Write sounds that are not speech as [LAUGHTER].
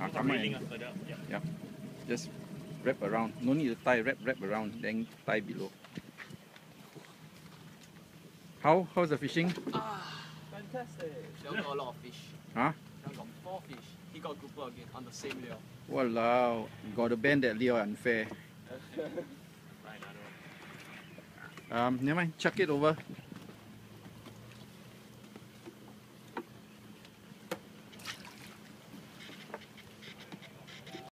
ah, Come Yeah. Just wrap around. No need to tie. Wrap, wrap around. Then tie below. How? How's the fishing? Ah, Fantastic. Sean got a lot of fish. Huh? I got four fish. He got grouper again on the same lure. Walao. Got to bend that lure unfair. [LAUGHS] Right. Um, never mind. Chuck it over.